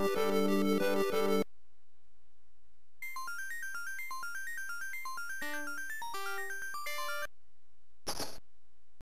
Música